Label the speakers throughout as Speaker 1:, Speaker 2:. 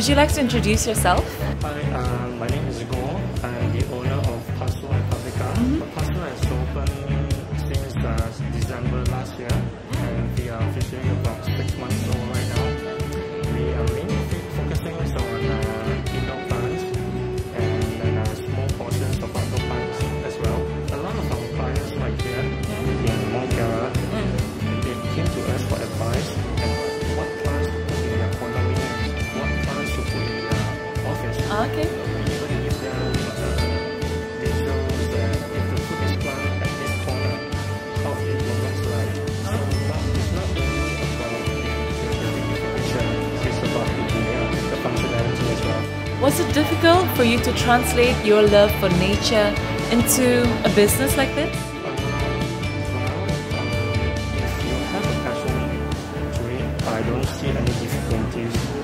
Speaker 1: would you like to introduce yourself?
Speaker 2: Hi, well.
Speaker 1: Was it difficult for you to translate your love for nature into a business like this?
Speaker 2: I don't see any difficulties.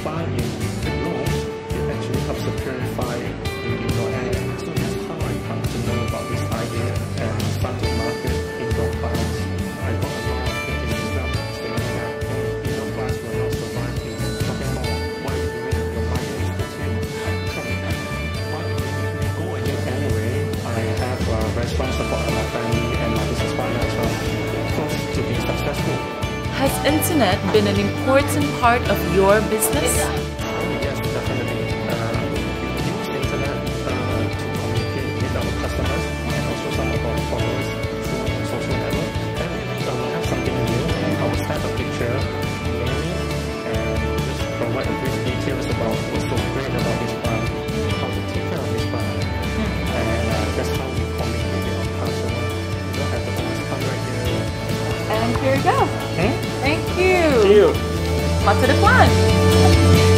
Speaker 2: You plant in big rooms, it actually helps to purify the indoor air. So that's how I come to know about this idea and start to market indoor plants. I got a lot of criticism saying that "Oh, indoor plants will not survive in shopping mall. Why you doing it? Your money is wasting. But we go ahead anyway. I have a very strong support of my family and my business partner as well. Close to be successful.
Speaker 1: Has internet been an important part of your business?
Speaker 2: Yes, definitely. Uh, we use internet uh, to communicate with our customers and also some of our followers through social network. Every week I will have something new. I will snap a picture, it, and just provide a brief details about what's so great about this plant, how to take care of this plant. And uh, that's how we communicate with our customers. You don't have to always come right here.
Speaker 1: And here we go.
Speaker 2: Hmm? You.
Speaker 1: On to the plant.